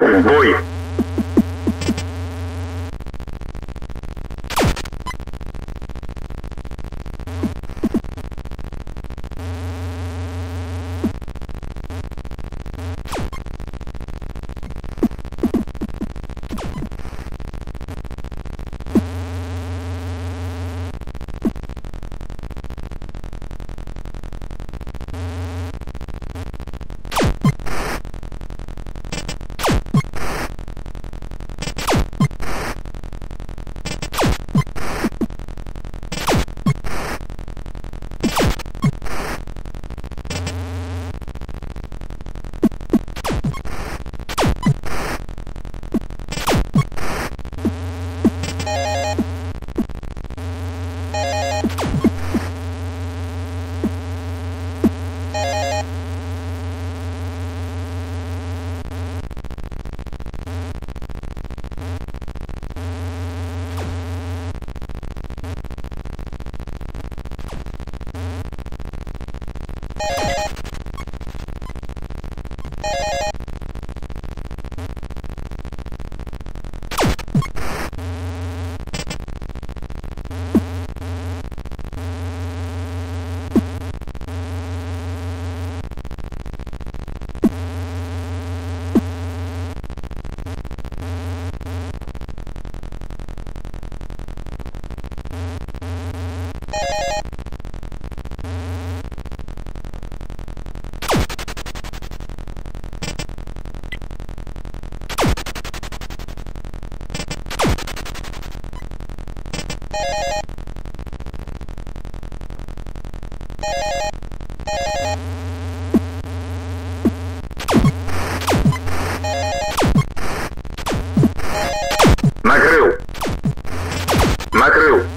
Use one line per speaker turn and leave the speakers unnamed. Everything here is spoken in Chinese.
Voy. Macreu.